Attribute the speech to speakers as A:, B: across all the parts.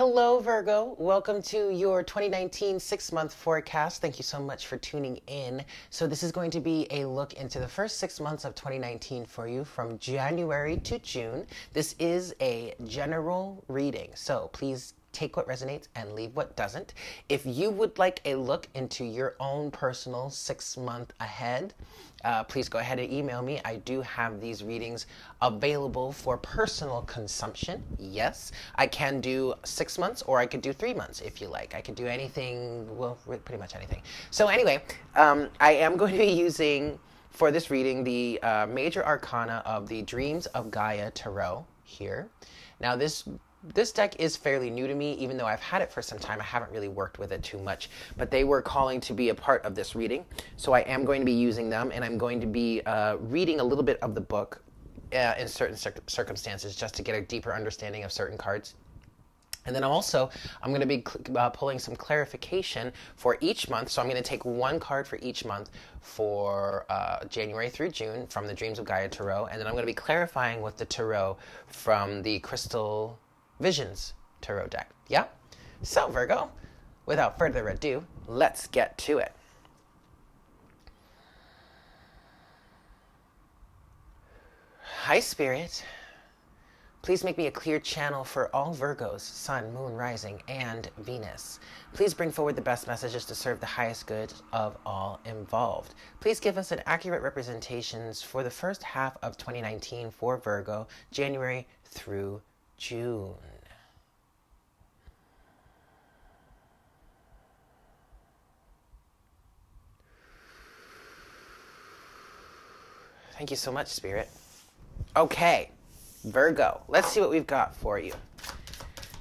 A: Hello, Virgo. Welcome to your 2019 six month forecast. Thank you so much for tuning in. So, this is going to be a look into the first six months of 2019 for you from January to June. This is a general reading, so please take what resonates and leave what doesn't. If you would like a look into your own personal six month ahead, uh, please go ahead and email me. I do have these readings available for personal consumption. Yes, I can do six months or I could do three months if you like. I could do anything, well, pretty much anything. So, anyway, um, I am going to be using for this reading the uh, major arcana of the Dreams of Gaia Tarot here. Now, this this deck is fairly new to me, even though I've had it for some time. I haven't really worked with it too much, but they were calling to be a part of this reading. So I am going to be using them, and I'm going to be uh, reading a little bit of the book uh, in certain cir- circumstances just to get a deeper understanding of certain cards. And then also, I'm going to be uh, pulling some clarification for each month. So I'm going to take one card for each month for uh, January through June from the Dreams of Gaia Tarot. And then I'm going to be clarifying with the Tarot from the Crystal Visions Tarot deck. Yeah? So, Virgo, without further ado, let's get to it. Hi, Spirit. Please make me a clear channel for all Virgos, Sun, Moon, Rising, and Venus. Please bring forward the best messages to serve the highest good of all involved. Please give us an accurate representations for the first half of 2019 for Virgo, January through June. Thank you so much, Spirit. Okay, Virgo, let's see what we've got for you.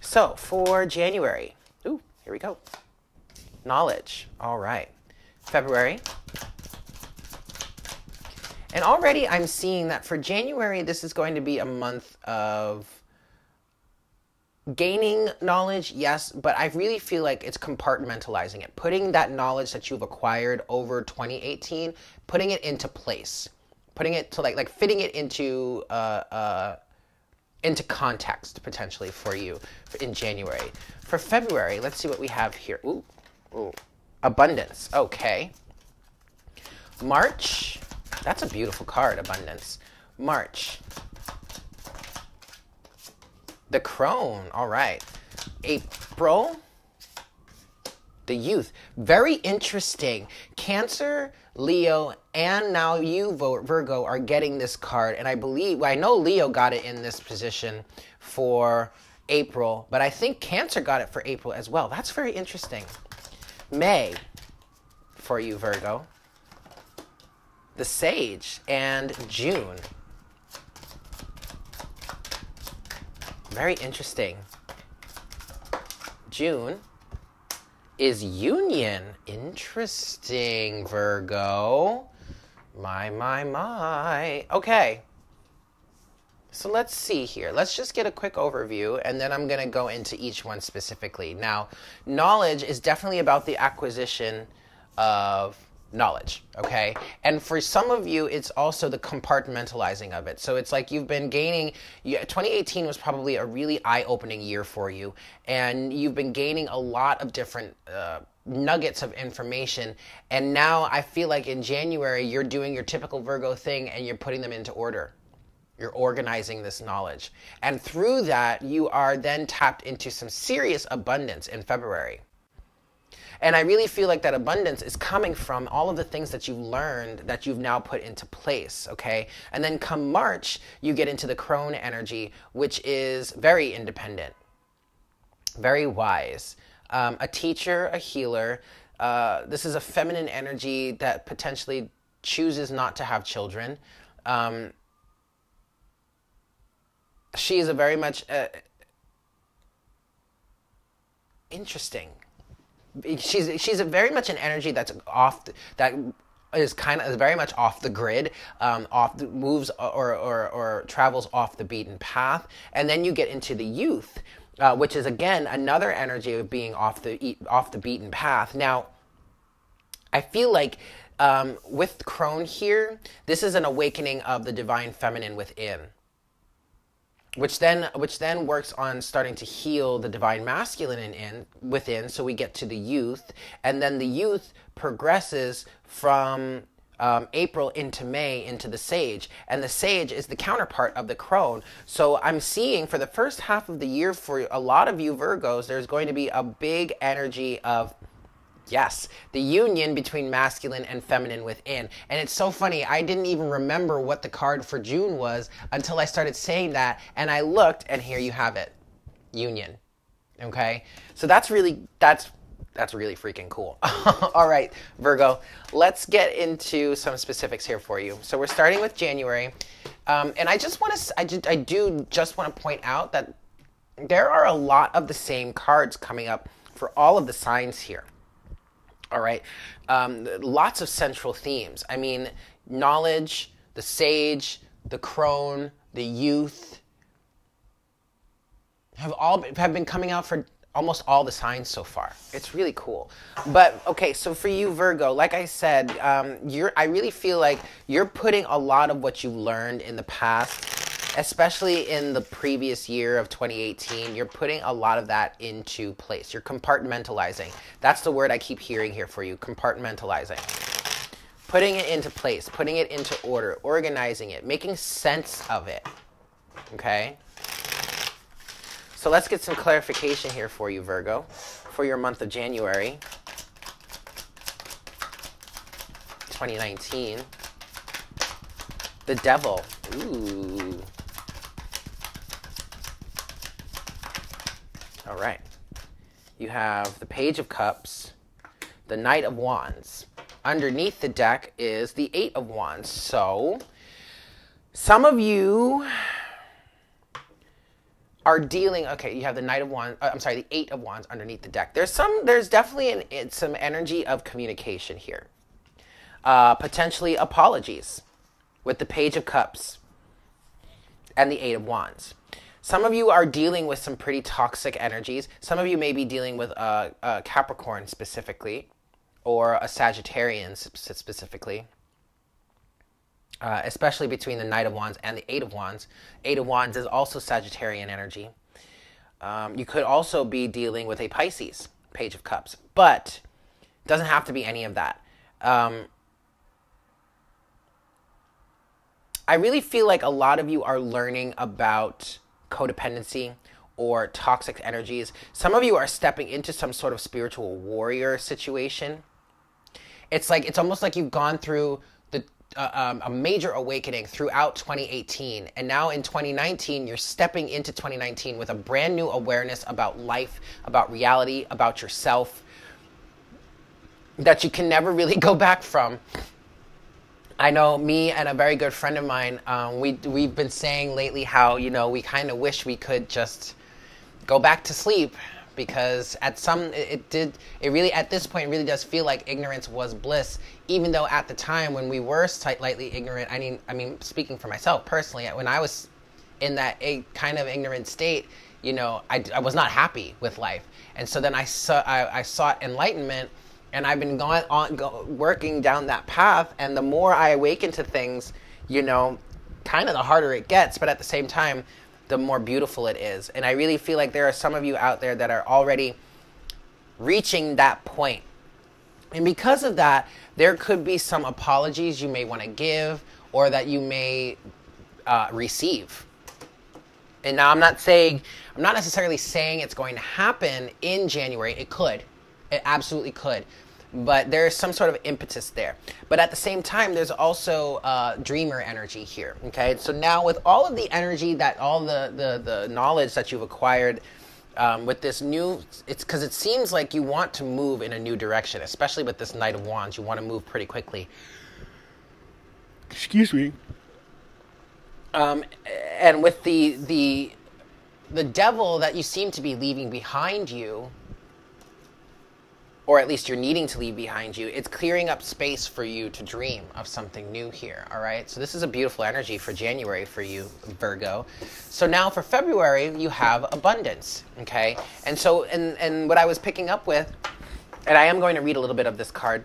A: So, for January, ooh, here we go. Knowledge, all right. February, and already I'm seeing that for January, this is going to be a month of gaining knowledge, yes, but I really feel like it's compartmentalizing it, putting that knowledge that you've acquired over 2018, putting it into place putting it to like like fitting it into uh, uh, into context potentially for you in January. For February, let's see what we have here. Ooh, ooh, abundance. Okay. March. That's a beautiful card, abundance. March. The crone. All right. April the youth. Very interesting. Cancer, Leo, and now you, Virgo, are getting this card. And I believe, well, I know Leo got it in this position for April, but I think Cancer got it for April as well. That's very interesting. May for you, Virgo. The Sage and June. Very interesting. June is union. Interesting, Virgo. My, my, my. Okay. So let's see here. Let's just get a quick overview and then I'm going to go into each one specifically. Now, knowledge is definitely about the acquisition of knowledge, okay? And for some of you, it's also the compartmentalizing of it. So it's like you've been gaining, 2018 was probably a really eye opening year for you, and you've been gaining a lot of different. Uh, nuggets of information and now i feel like in january you're doing your typical virgo thing and you're putting them into order you're organizing this knowledge and through that you are then tapped into some serious abundance in february and I really feel like that abundance is coming from all of the things that you've learned that you've now put into place, okay? And then come March, you get into the crone energy, which is very independent, very wise, um, a teacher, a healer. Uh, this is a feminine energy that potentially chooses not to have children. Um, she is a very much uh, interesting she's she's very much an energy that's off that is kind of very much off the grid, um, off the moves or, or or travels off the beaten path, and then you get into the youth, uh, which is again another energy of being off the off the beaten path. Now, I feel like. Um, with Crone here, this is an awakening of the divine feminine within. Which then which then works on starting to heal the divine masculine in, in within so we get to the youth and then the youth progresses from um, April into May into the sage. And the sage is the counterpart of the crone. So I'm seeing for the first half of the year for a lot of you Virgos, there's going to be a big energy of. Yes, the union between masculine and feminine within. And it's so funny, I didn't even remember what the card for June was until I started saying that. And I looked, and here you have it union. Okay? So that's really, that's that's really freaking cool. All right, Virgo, let's get into some specifics here for you. So we're starting with January. Um, and I just want to, I, I do just want to point out that there are a lot of the same cards coming up for all of the signs here. All right. Um, lots of central themes. I mean, knowledge, the sage, the crone, the youth have all have been coming out for almost all the signs so far. It's really cool. But okay, so for you, Virgo, like I said, um, you're. I really feel like you're putting a lot of what you've learned in the past, especially in the previous year of 2018. You're putting a lot of that into place. You're compartmentalizing. That's the word I keep hearing here for you. Compartmentalizing. Putting it into place, putting it into order, organizing it, making sense of it. Okay? So let's get some clarification here for you, Virgo, for your month of January 2019. The devil. Ooh. All right. You have the Page of Cups, the Knight of Wands. Underneath the deck is the Eight of Wands. So, some of you are dealing okay you have the knight of wands uh, i'm sorry the eight of wands underneath the deck there's some there's definitely an, some energy of communication here uh, potentially apologies with the page of cups and the eight of wands some of you are dealing with some pretty toxic energies some of you may be dealing with a, a capricorn specifically or a sagittarian specifically uh, especially between the Knight of Wands and the Eight of Wands. Eight of Wands is also Sagittarian energy. Um, you could also be dealing with a Pisces, Page of Cups, but it doesn't have to be any of that. Um, I really feel like a lot of you are learning about codependency or toxic energies. Some of you are stepping into some sort of spiritual warrior situation. It's like it's almost like you've gone through uh, um, a major awakening throughout 2018. And now in 2019, you're stepping into 2019 with a brand new awareness about life, about reality, about yourself that you can never really go back from. I know me and a very good friend of mine, um, we, we've been saying lately how, you know, we kind of wish we could just go back to sleep because at some it, it did it really at this point really does feel like ignorance was bliss even though at the time when we were slightly ignorant i mean i mean speaking for myself personally when i was in that a kind of ignorant state you know I, I was not happy with life. And so then i saw I, I sought enlightenment and i've been going on go, working down that path and the more i awaken to things you know kind of the harder it gets but at the same time the more beautiful it is. And I really feel like there are some of you out there that are already reaching that point. And because of that, there could be some apologies you may want to give or that you may uh, receive. And now I'm not saying, I'm not necessarily saying it's going to happen in January. It could. It absolutely could but there's some sort of impetus there. But at the same time, there's also uh, dreamer energy here. Okay, so now with all of the energy that all the the, the knowledge that you've acquired. Um, with this new, it's because it seems like you want to move in a new direction, especially with this Knight of Wands. You want to move pretty quickly. Excuse me. Um, and with the the the devil that you seem to be leaving behind you, or at least you're needing to leave behind you, it's clearing up space for you to dream of something new here, all right? So this is a beautiful energy for January for you, Virgo. So now for February, you have abundance, okay? And so, and, and what I was picking up with, and I am going to read a little bit of this card,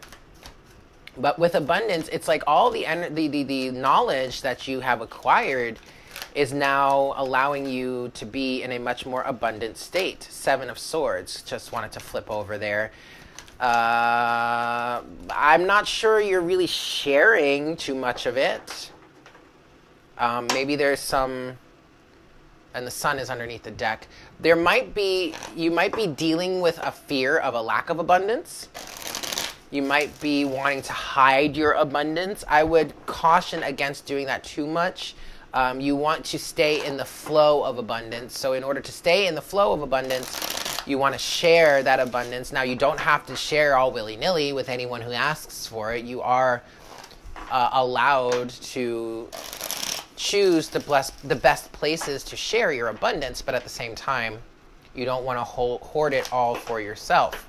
A: but with abundance, it's like all the, the, the, the knowledge that you have acquired is now allowing you to be in a much more abundant state. Seven of Swords. Just wanted to flip over there. Uh, I'm not sure you're really sharing too much of it. Um, maybe there's some, and the sun is underneath the deck. There might be, you might be dealing with a fear of a lack of abundance. You might be wanting to hide your abundance. I would caution against doing that too much. Um, you want to stay in the flow of abundance. So, in order to stay in the flow of abundance, you want to share that abundance. Now, you don't have to share all willy nilly with anyone who asks for it. You are uh, allowed to choose the, bless- the best places to share your abundance, but at the same time, you don't want to hoard it all for yourself.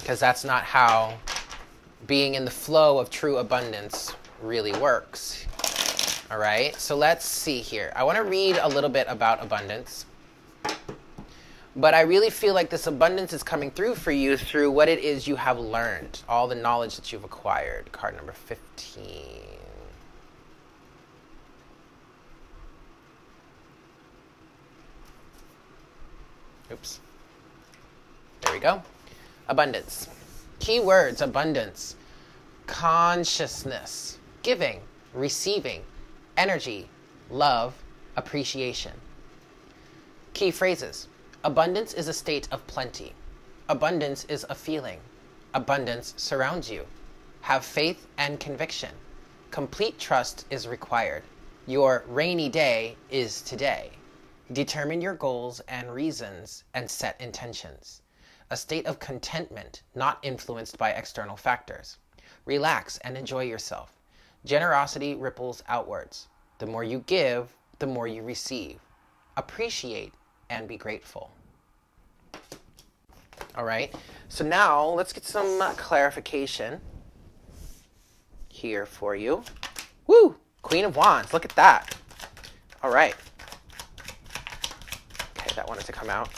A: Because that's not how being in the flow of true abundance really works. All right, so let's see here. I want to read a little bit about abundance. But I really feel like this abundance is coming through for you through what it is you have learned, all the knowledge that you've acquired. Card number 15. Oops. There we go. Abundance. Keywords abundance, consciousness, giving, receiving, energy, love, appreciation. Key phrases Abundance is a state of plenty. Abundance is a feeling. Abundance surrounds you. Have faith and conviction. Complete trust is required. Your rainy day is today. Determine your goals and reasons and set intentions. A state of contentment, not influenced by external factors. Relax and enjoy yourself. Generosity ripples outwards. The more you give, the more you receive. Appreciate and be grateful. All right, so now let's get some uh, clarification here for you. Woo! Queen of Wands, look at that. All right. Okay, that wanted to come out.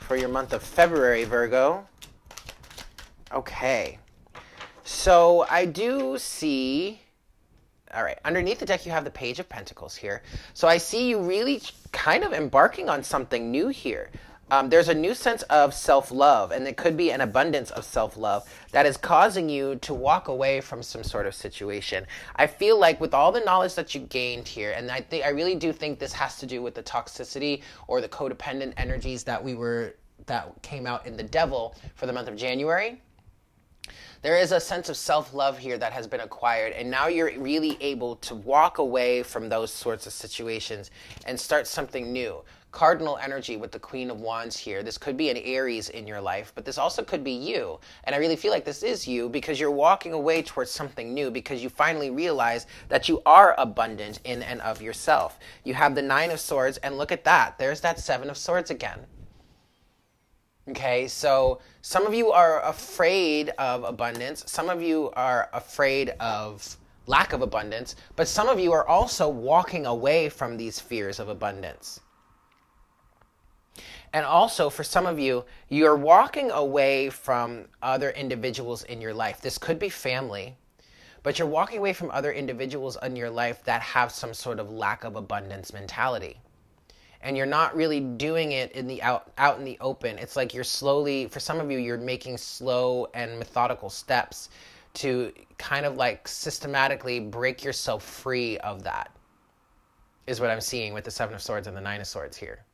A: For your month of February, Virgo. Okay. So I do see all right, underneath the deck, you have the Page of Pentacles here. So I see you really kind of embarking on something new here. Um, there's a new sense of self love, and it could be an abundance of self love that is causing you to walk away from some sort of situation. I feel like with all the knowledge that you gained here, and I think I really do think this has to do with the toxicity or the codependent energies that we were that came out in the devil for the month of January there is a sense of self love here that has been acquired, and now you're really able to walk away from those sorts of situations and start something new. Cardinal energy with the Queen of Wands here. This could be an Aries in your life, but this also could be you. And I really feel like this is you because you're walking away towards something new because you finally realize that you are abundant in and of yourself. You have the Nine of Swords, and look at that. There's that Seven of Swords again. Okay, so some of you are afraid of abundance, some of you are afraid of lack of abundance, but some of you are also walking away from these fears of abundance. And also, for some of you, you're walking away from other individuals in your life. This could be family, but you're walking away from other individuals in your life that have some sort of lack of abundance mentality and you're not really doing it in the out out in the open. It's like you're slowly for some of you you're making slow and methodical steps to kind of like systematically break yourself free of that. Is what I'm seeing with the 7 of swords and the 9 of swords here.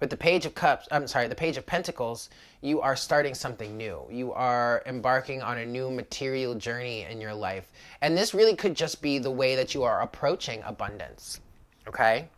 A: With the Page of Cups, I'm sorry, the Page of Pentacles, you are starting something new. You are embarking on a new material journey in your life. And this really could just be the way that you are approaching abundance. Okay?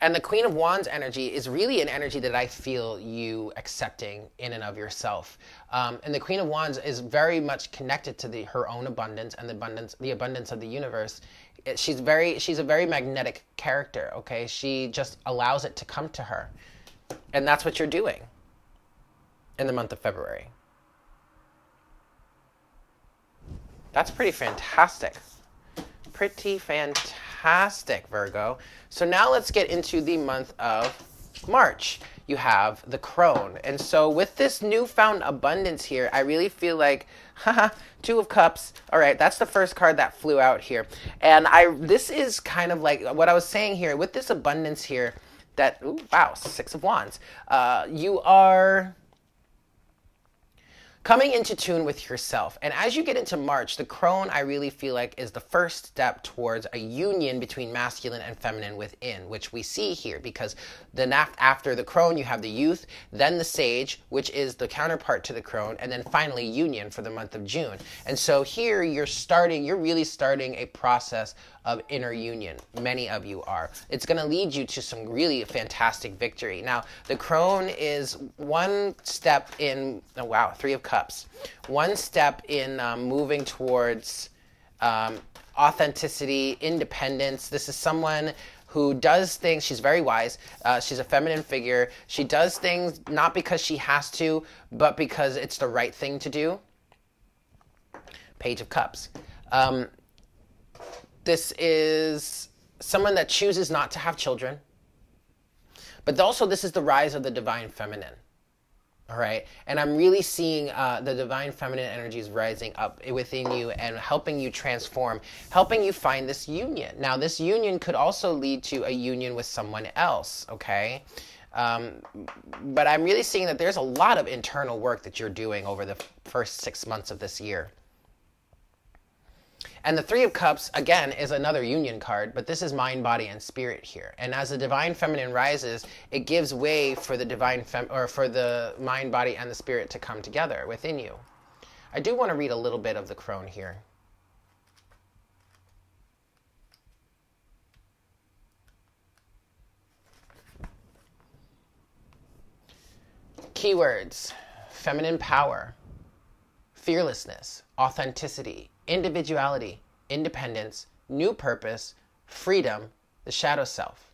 A: And the Queen of Wands energy is really an energy that I feel you accepting in and of yourself. Um, and the Queen of Wands is very much connected to the, her own abundance and the abundance, the abundance of the universe. It, she's very, she's a very magnetic character. Okay, she just allows it to come to her, and that's what you're doing in the month of February. That's pretty fantastic. Pretty fantastic, Virgo. So now let's get into the month of March. you have the crone. And so with this newfound abundance here, I really feel like, haha, two of cups. All right, that's the first card that flew out here. And I this is kind of like what I was saying here with this abundance here that ooh, wow, 6 of wands. Uh, you are coming into tune with yourself. And as you get into March, the crone, I really feel like, is the first step towards a union between masculine and feminine within, which we see here because then after the crone, you have the youth, then the sage, which is the counterpart to the crone, and then finally union for the month of June. And so here you're starting, you're really starting a process of inner union. Many of you are. It's going to lead you to some really fantastic victory. Now, the crone is one step in, oh wow, three of cups. One step in um, moving towards um, authenticity, independence. This is someone who does things. She's very wise. Uh, she's a feminine figure. She does things not because she has to, but because it's the right thing to do. Page of Cups. Um, this is someone that chooses not to have children. But also, this is the rise of the divine feminine. All right. And I'm really seeing uh, the divine feminine energies rising up within you and helping you transform, helping you find this union. Now, this union could also lead to a union with someone else. Okay. Um, but I'm really seeing that there's a lot of internal work that you're doing over the first six months of this year. And the Three of Cups, again, is another union card, but this is mind, body, and spirit here. And as the divine feminine rises, it gives way for the divine fem- or for the mind, body, and the spirit to come together within you. I do want to read a little bit of the crone here. Keywords feminine power, fearlessness, authenticity, individuality, independence, new purpose, freedom, the shadow self.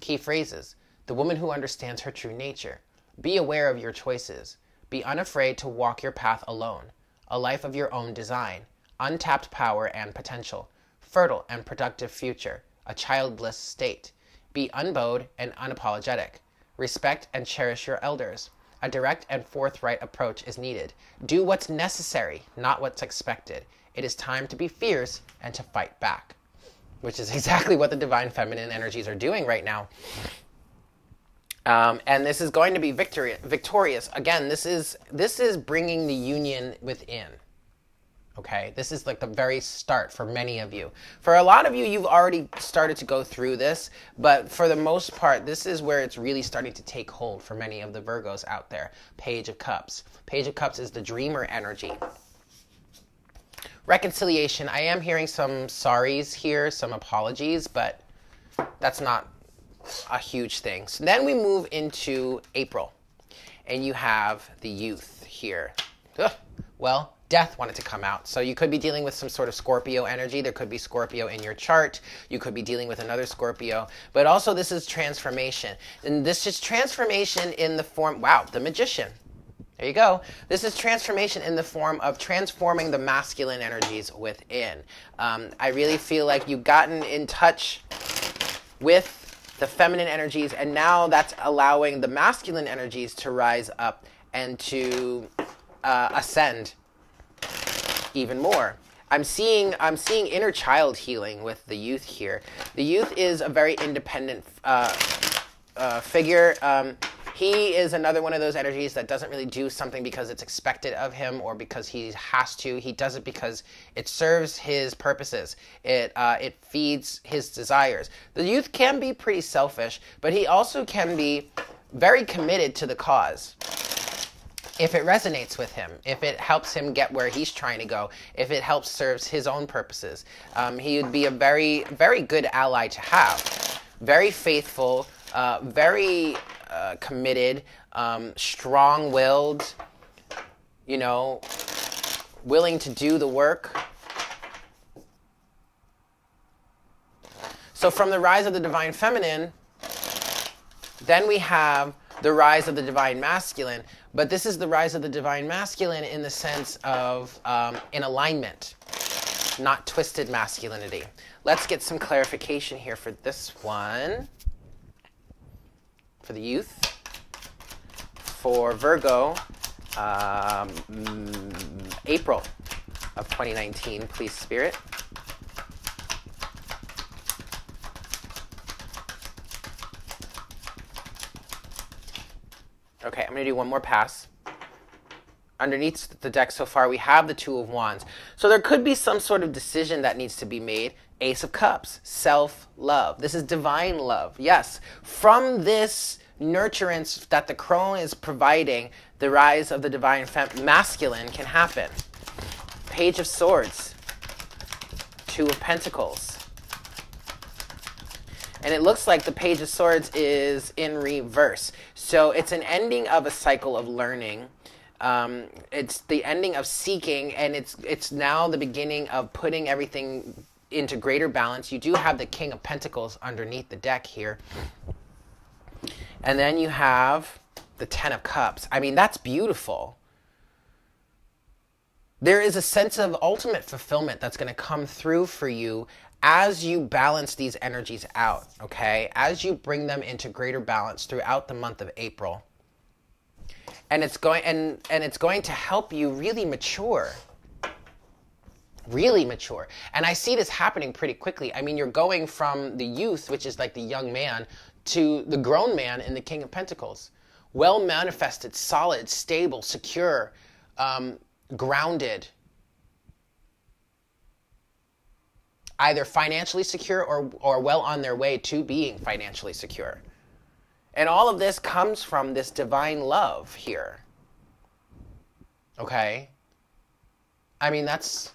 A: Key phrases the woman who understands her true nature. Be aware of your choices. Be unafraid to walk your path alone. A life of your own design. Untapped power and potential. Fertile and productive future. A childless state. Be unbowed and unapologetic. Respect and cherish your elders. A direct and forthright approach is needed. Do what's necessary, not what's expected. It is time to be fierce and to fight back, which is exactly what the divine feminine energies are doing right now. Um, and this is going to be victorious. Again, this is this is bringing the union within. Okay, this is like the very start for many of you. For a lot of you, you've already started to go through this, but for the most part, this is where it's really starting to take hold for many of the Virgos out there. Page of Cups. Page of Cups is the dreamer energy reconciliation. I am hearing some sorries here, some apologies, but that's not a huge thing. So then we move into April, and you have the youth here. Ugh. Well, death wanted to come out. So you could be dealing with some sort of Scorpio energy. There could be Scorpio in your chart. You could be dealing with another Scorpio. But also, this is transformation. And this is transformation in the form, wow, the magician. There you go. This is transformation in the form of transforming the masculine energies within. Um, I really feel like you've gotten in touch with the feminine energies, and now that's allowing the masculine energies to rise up and to uh, ascend even more. I'm seeing I'm seeing inner child healing with the youth here. The youth is a very independent uh, uh, figure. Um, he is another one of those energies that doesn't really do something because it's expected of him or because he has to. He does it because it serves his purposes. It uh, it feeds his desires. The youth can be pretty selfish, but he also can be very committed to the cause if it resonates with him, if it helps him get where he's trying to go, if it helps serves his own purposes, um, he would be a very, very good ally to have. Very faithful, uh, very uh, committed, um, strong willed, you know, willing to do the work. So, from the rise of the divine feminine, then we have the rise of the divine masculine. But this is the rise of the divine masculine in the sense of um, in alignment, not twisted masculinity. Let's get some clarification here for this one for the youth. for Virgo, um, April of 2019, please, Spirit. Okay, I'm going to do one more pass. Underneath the deck so far, we have the Two of Wands. So there could be some sort of decision that needs to be made. Ace of Cups, self love. This is divine love. Yes, from this nurturance that the crone is providing, the rise of the divine masculine can happen. Page of Swords, Two of Pentacles. And it looks like the Page of Swords is in reverse. So it's an ending of a cycle of learning. Um, it's the ending of seeking, and it's it's now the beginning of putting everything into greater balance. You do have the King of Pentacles underneath the deck here. And then you have the Ten of Cups. I mean, that's beautiful. There is a sense of ultimate fulfillment that's going to come through for you as you balance these energies out, okay? As you bring them into greater balance throughout the month of April. And it's going and and it's going to help you really mature really mature. And I see this happening pretty quickly. I mean, you're going from the youth, which is like the young man, to the grown man in the King of Pentacles. Well manifested, solid, stable, secure, um, grounded, either financially secure or, or well on their way to being financially secure. And all of this comes from this divine love here. Okay? I mean, that's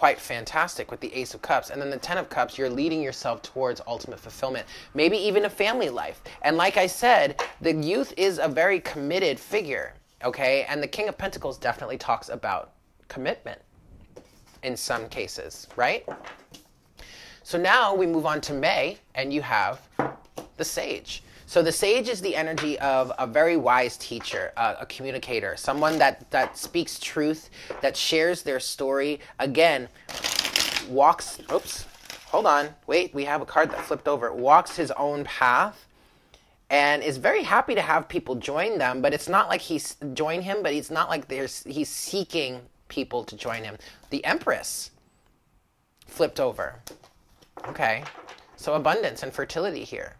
A: quite fantastic with the Ace of Cups. And then the Ten of Cups, you're leading yourself towards ultimate fulfillment, maybe even a family life. And like I said, the youth is a very committed figure, okay? And the King of Pentacles definitely talks about commitment in some cases, right? So now we move on to May, and you have the Sage. So the sage is the energy of a very wise teacher, uh, a communicator, someone that that speaks truth, that shares their story. Again, walks. Oops, hold on, wait. We have a card that flipped over. Walks his own path, and is very happy to have people join them. But it's not like he's join him. But it's not like there's he's seeking people to join him. The Empress flipped over. Okay, so abundance and fertility here.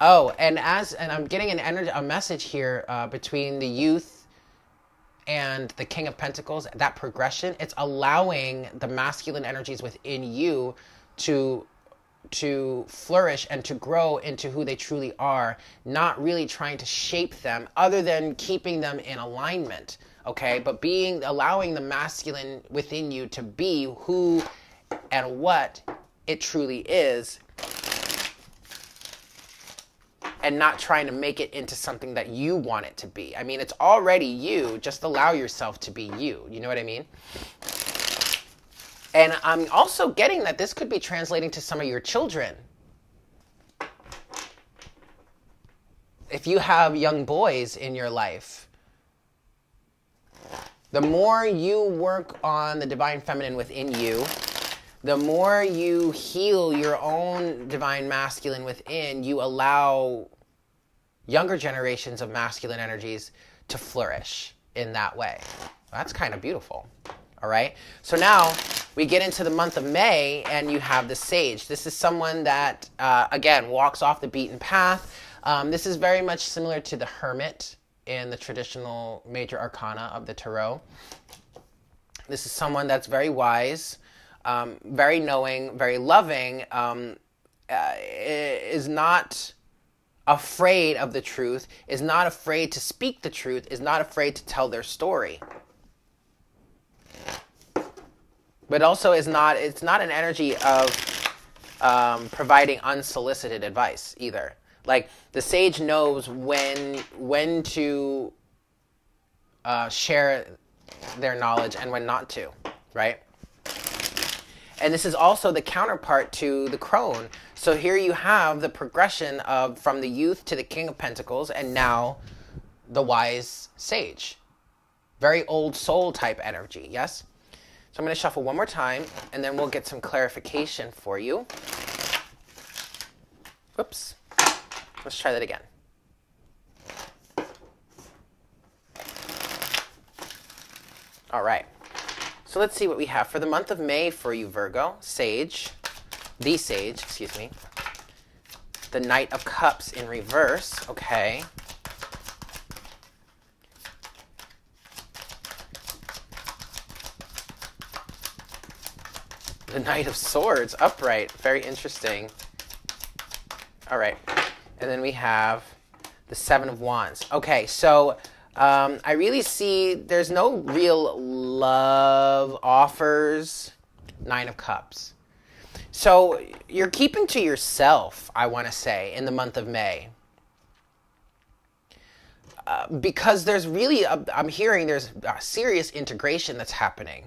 A: Oh, and as and I'm getting an energy, a message here uh, between the youth and the King of Pentacles. That progression, it's allowing the masculine energies within you to to flourish and to grow into who they truly are, not really trying to shape them, other than keeping them in alignment. Okay, but being allowing the masculine within you to be who and what it truly is and not trying to make it into something that you want it to be. I mean, it's already you. Just allow yourself to be you. You know what I mean? And I'm also getting that this could be translating to some of your children. If you have young boys in your life, the more you work on the divine feminine within you, the more you heal your own divine masculine within, you allow younger generations of masculine energies to flourish in that way. That's kind of beautiful. All right. So now we get into the month of May, and you have the sage. This is someone that, uh, again, walks off the beaten path. Um, this is very much similar to the hermit in the traditional major arcana of the tarot. This is someone that's very wise, um, very knowing, very loving, um, uh, is not afraid of the truth, is not afraid to speak the truth, is not afraid to tell their story. But also is not it's not an energy of um, providing unsolicited advice either. Like the sage knows when when to uh, share their knowledge and when not to, right? And this is also the counterpart to the crone. So here you have the progression of from the youth to the king of pentacles and now the wise sage. Very old soul type energy, yes? So I'm going to shuffle one more time and then we'll get some clarification for you. Whoops. Let's try that again. All right. So let's see what we have for the month of May for you, Virgo. Sage, the Sage, excuse me. The Knight of Cups in reverse. Okay. The Knight of Swords, upright. Very interesting. All right. And then we have the Seven of Wands. Okay, so um, I really see there's no real love offers. Nine of Cups. So you're keeping to yourself, I want to say, in the month of May. Uh, because there's really, i am hearing there's a serious integration that's happening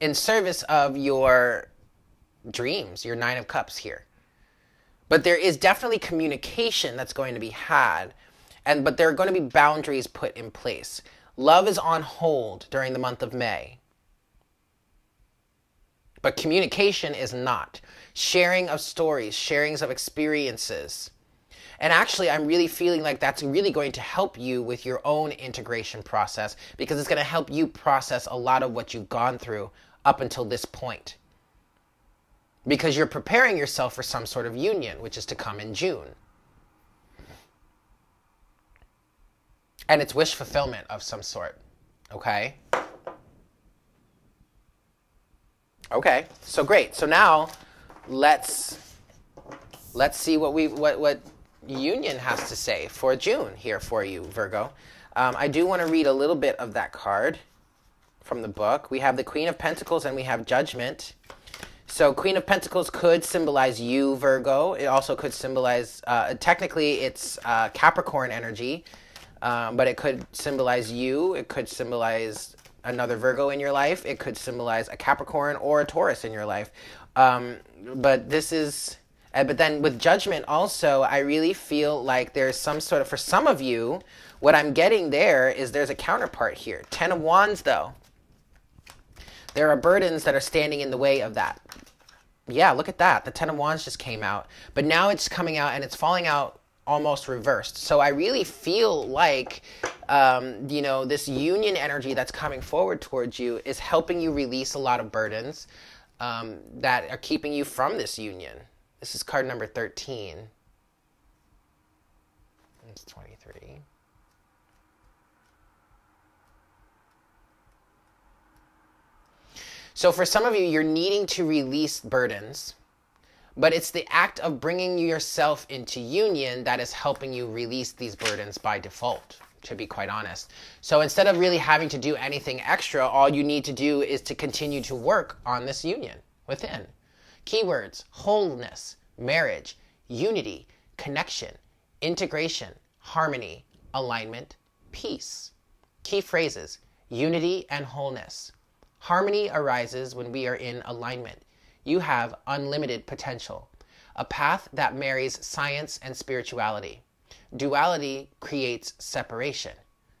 A: in service of your dreams, your Nine of Cups here. But there is definitely communication that's going to be had, and but there are going to be boundaries put in place. Love is on hold during the month of May. But communication is not. Sharing of stories, sharings of experiences. And actually, I'm really feeling like that's really going to help you with your own integration process because it's going to help you process a lot of what you've gone through up until this point because you're preparing yourself for some sort of union, which is to come in June. And it's wish fulfillment of some sort. Okay? Okay, so great. So now let's let's see what we what what union has to say for June here for you, Virgo. Um, I do want to read a little bit of that card from the book. We have the Queen of Pentacles and we have Judgment. So Queen of Pentacles could symbolize you, Virgo. It also could symbolize, uh, technically, it's uh, Capricorn energy, um, but it could symbolize you. It could symbolize another Virgo in your life. It could symbolize a Capricorn or a Taurus in your life. Um, but this is, but then with Judgment also, I really feel like there's some sort of, for some of you, what I'm getting there is there's a counterpart here. Ten of Wands, though. There are burdens that are standing in the way of that. Yeah, look at that. The Ten of Wands just came out. But now it's coming out and it's falling out almost reversed. So I really feel like, um, you know, this union energy that's coming forward towards you is helping you release a lot of burdens um, that are keeping you from this union. This is card number 13. It's 23. So for some of you, you're needing to release burdens, but it's the act of bringing yourself into union that is helping you release these burdens by default, to be quite honest. So instead of really having to do anything extra, all you need to do is to continue to work on this union within. Keywords wholeness, marriage, unity, connection, integration, harmony, alignment, peace. Key phrases unity and wholeness. Harmony arises when we are in alignment. You have unlimited potential, a path that marries science and spirituality. Duality creates separation,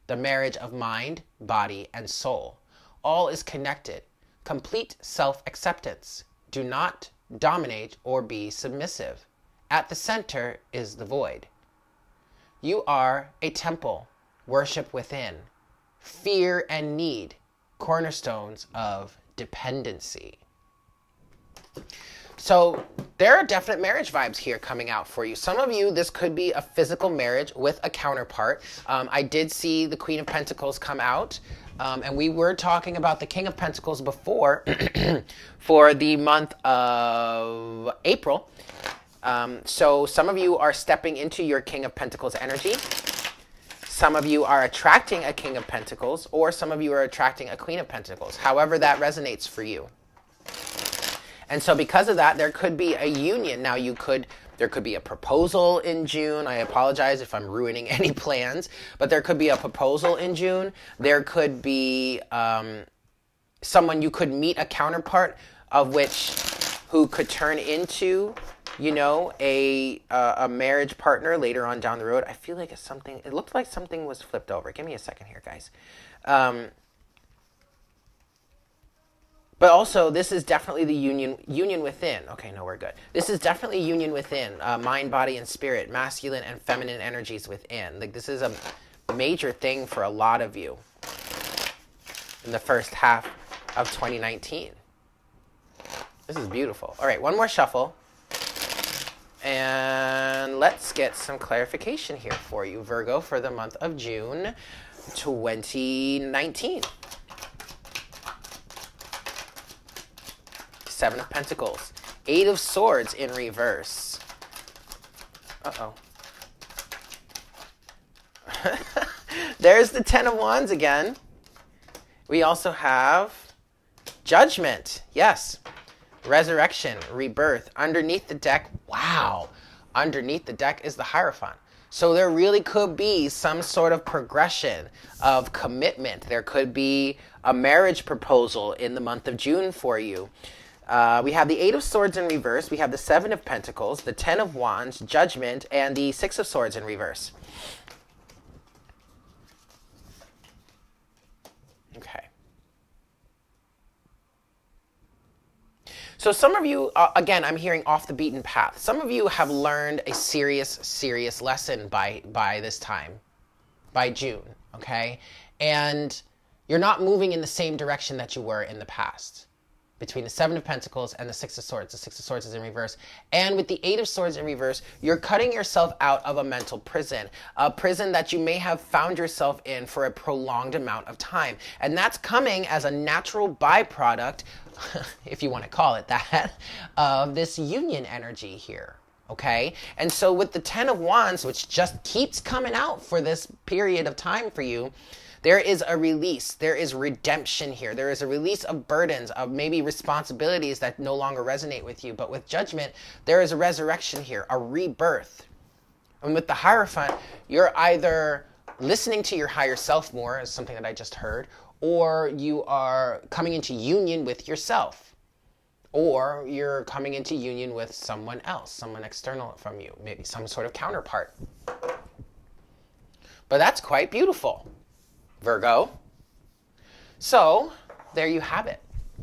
A: the marriage of mind, body, and soul. All is connected. Complete self acceptance. Do not dominate or be submissive. At the center is the void. You are a temple, worship within. Fear and need cornerstones of dependency. So there are definite marriage vibes here coming out for you. Some of you, this could be a physical marriage with a counterpart. Um, I did see the Queen of Pentacles come out, um, and we were talking about the King of Pentacles before for the month of April. Um, so some of you are stepping into your King of Pentacles energy. Some of you are attracting a King of Pentacles, or some of you are attracting a Queen of Pentacles, however that resonates for you. And so, because of that, there could be a union. Now, you could there could be a proposal in June. I apologize if I'm ruining any plans, but there could be a proposal in June. There could be um, someone you could meet a counterpart of which who could turn into you know, a uh, a marriage partner later on down the road. I feel like it's something. It looked like something was flipped over. Give me a second here, guys. Um, but also, this is definitely the union union within. Okay, no, we're good. This is definitely union within, uh, mind, body, and spirit, masculine and feminine energies within. Like this is a major thing for a lot of you. in the first half of 2019. This is beautiful. All right, one more shuffle. And let's get some clarification here for you, Virgo, for the month of June 2019. Seven of Pentacles. Eight of Swords in reverse. Uh oh. There's the Ten of Wands again. We also have Judgment. Yes. Resurrection, rebirth. Underneath the deck, wow. Underneath the deck is the Hierophant. So there really could be some sort of progression of commitment. There could be a marriage proposal in the month of June for you. Uh, we have the Eight of Swords in reverse. We have the Seven of Pentacles, the Ten of Wands, Judgment, and the Six of Swords in reverse. Okay. So some of you, uh, again, I'm hearing off the beaten path. Some of you have learned a serious, serious lesson by by this time, by June. Okay, and you're not moving in the same direction that you were in the past between the Seven of Pentacles and the Six of Swords. The Six of Swords is in reverse. And with the Eight of Swords in reverse, you're cutting yourself out of a mental prison, a prison that you may have found yourself in for a prolonged amount of time. And that's coming as a natural byproduct, if you want to call it that, of this union energy here. Okay? And so with the Ten of Wands, which just keeps coming out for this period of time for you, there is a release. There is redemption here. There is a release of burdens, of maybe responsibilities that no longer resonate with you. But with judgment, there is a resurrection here, a rebirth. And with the Hierophant, you're either listening to your higher self more, as something that I just heard, or you are coming into union with yourself. Or you're coming into union with someone else, someone external from you, maybe some sort of counterpart. But that's quite beautiful. Virgo. So, there you have it.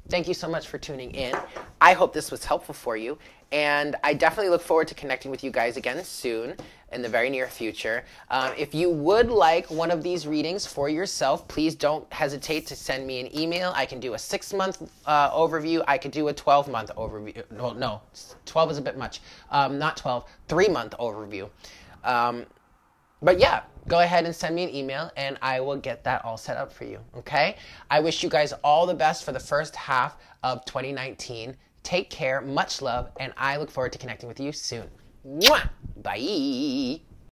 A: Thank you so much for tuning in. I hope this was helpful for you. And I definitely look forward to connecting with you guys again soon in the very near future. Um, if you would like one of these readings for yourself, please don't hesitate to send me an email. I can do a six month uh, overview. I could do a 12 month overview. Well, no, 12 is a bit much. Um, not 12, three month overview. Um, but yeah, go ahead and send me an email and I will get that all set up for you. Okay? I wish you guys all the best for the first half of 2019. Take care, much love, and I look forward to connecting with you soon. Mwah! Bye.